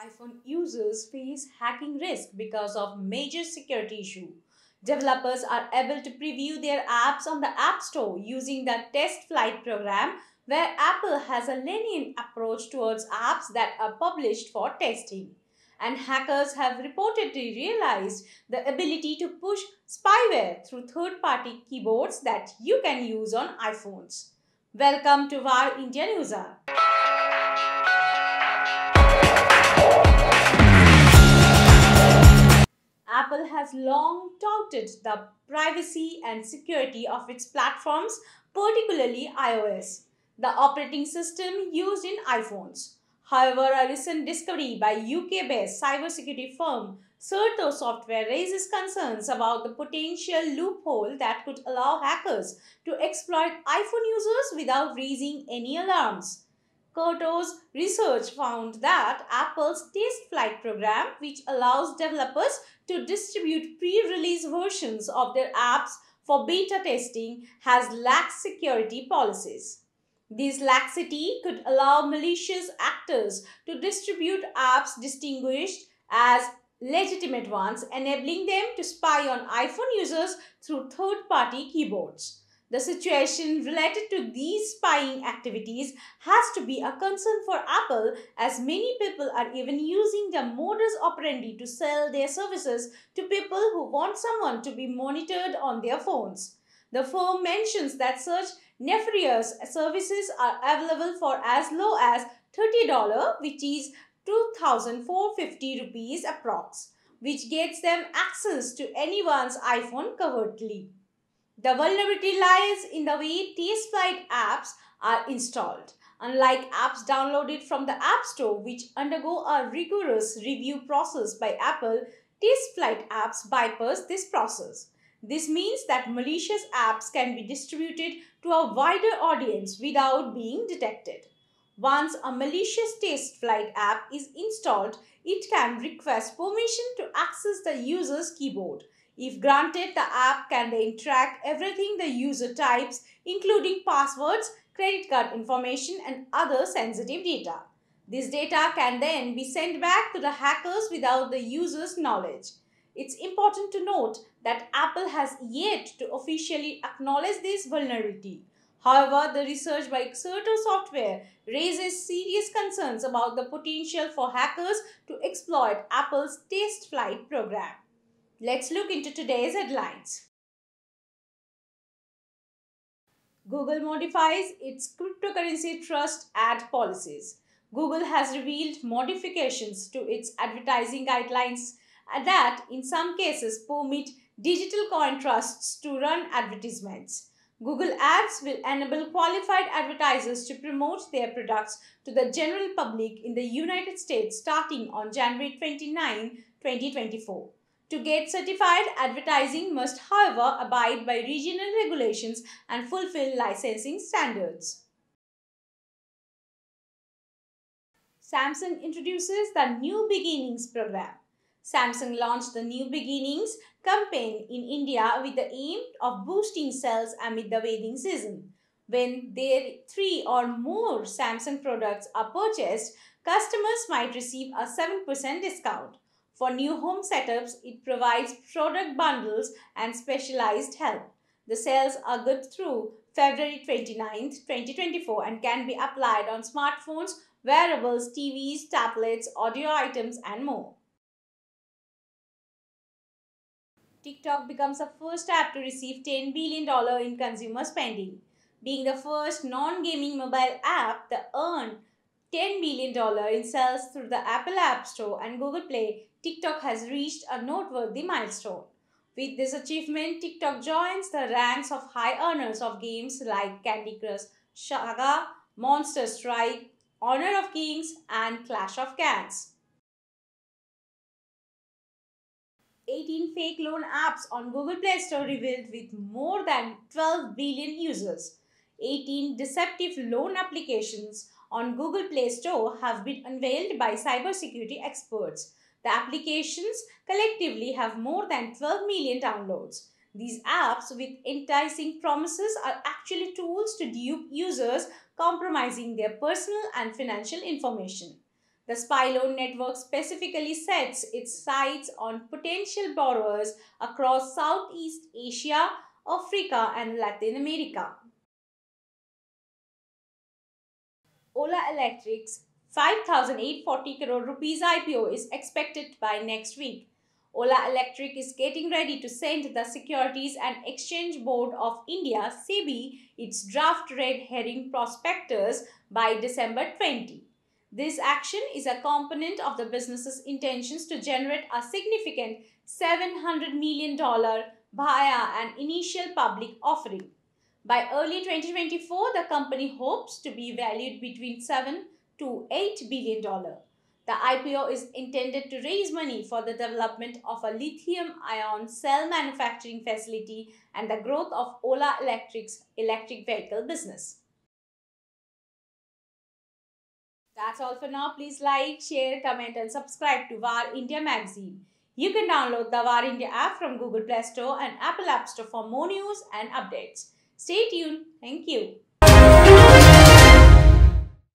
iPhone users face hacking risk because of major security issue. Developers are able to preview their apps on the App Store using the TestFlight program where Apple has a lenient approach towards apps that are published for testing. And hackers have reportedly realized the ability to push spyware through third-party keyboards that you can use on iPhones. Welcome to VAR India News Apple has long touted the privacy and security of its platforms, particularly iOS, the operating system used in iPhones. However, a recent discovery by UK-based cybersecurity firm Certo Software raises concerns about the potential loophole that could allow hackers to exploit iPhone users without raising any alarms. Certo's research found that Apple's TestFlight program, which allows developers to distribute pre-release versions of their apps for beta testing, has lax security policies. This laxity could allow malicious actors to distribute apps distinguished as legitimate ones, enabling them to spy on iPhone users through third-party keyboards. The situation related to these spying activities has to be a concern for Apple as many people are even using the modus operandi to sell their services to people who want someone to be monitored on their phones. The firm mentions that such nefarious services are available for as low as $30 which is 2450 rupees approx which gets them access to anyone's iPhone covertly. The vulnerability lies in the way TestFlight apps are installed. Unlike apps downloaded from the App Store, which undergo a rigorous review process by Apple, TestFlight apps bypass this process. This means that malicious apps can be distributed to a wider audience without being detected. Once a malicious TestFlight app is installed, it can request permission to access the user's keyboard. If granted, the app can then track everything the user types, including passwords, credit card information, and other sensitive data. This data can then be sent back to the hackers without the user's knowledge. It's important to note that Apple has yet to officially acknowledge this vulnerability. However, the research by Certo Software raises serious concerns about the potential for hackers to exploit Apple's TestFlight program. Let's look into today's headlines. Google modifies its cryptocurrency trust ad policies. Google has revealed modifications to its advertising guidelines that in some cases permit digital coin trusts to run advertisements. Google Ads will enable qualified advertisers to promote their products to the general public in the United States starting on January 29, 2024. To get certified, advertising must, however, abide by regional regulations and fulfill licensing standards. Samsung introduces the New Beginnings program. Samsung launched the New Beginnings campaign in India with the aim of boosting sales amid the wedding season. When there three or more Samsung products are purchased, customers might receive a 7% discount. For new home setups, it provides product bundles and specialized help. The sales are good through February 29, 2024 and can be applied on smartphones, wearables, TVs, tablets, audio items and more. TikTok becomes the first app to receive $10 billion in consumer spending. Being the first non-gaming mobile app that earned $10 billion in sales through the Apple App Store and Google Play, TikTok has reached a noteworthy milestone. With this achievement, TikTok joins the ranks of high earners of games like Candy Crush Saga, Monster Strike, Honor of Kings, and Clash of Clans. 18 fake loan apps on Google Play Store revealed with more than 12 billion users. 18 deceptive loan applications on Google Play Store have been unveiled by cybersecurity experts. The applications collectively have more than 12 million downloads. These apps with enticing promises are actually tools to dupe users compromising their personal and financial information. The SPY Loan Network specifically sets its sights on potential borrowers across Southeast Asia, Africa, and Latin America. Ola Electric's 5,840 crore rupees IPO is expected by next week. Ola Electric is getting ready to send the Securities and Exchange Board of India SEBI its draft red herring prospectus by December 20. This action is a component of the business's intentions to generate a significant $700 million via an initial public offering. By early 2024, the company hopes to be valued between 7 to 8 billion dollar. The IPO is intended to raise money for the development of a lithium ion cell manufacturing facility and the growth of Ola Electric's electric vehicle business. That's all for now. Please like, share, comment and subscribe to VAR India magazine. You can download the VAR India app from Google Play Store and Apple App Store for more news and updates. Stay tuned. Thank you.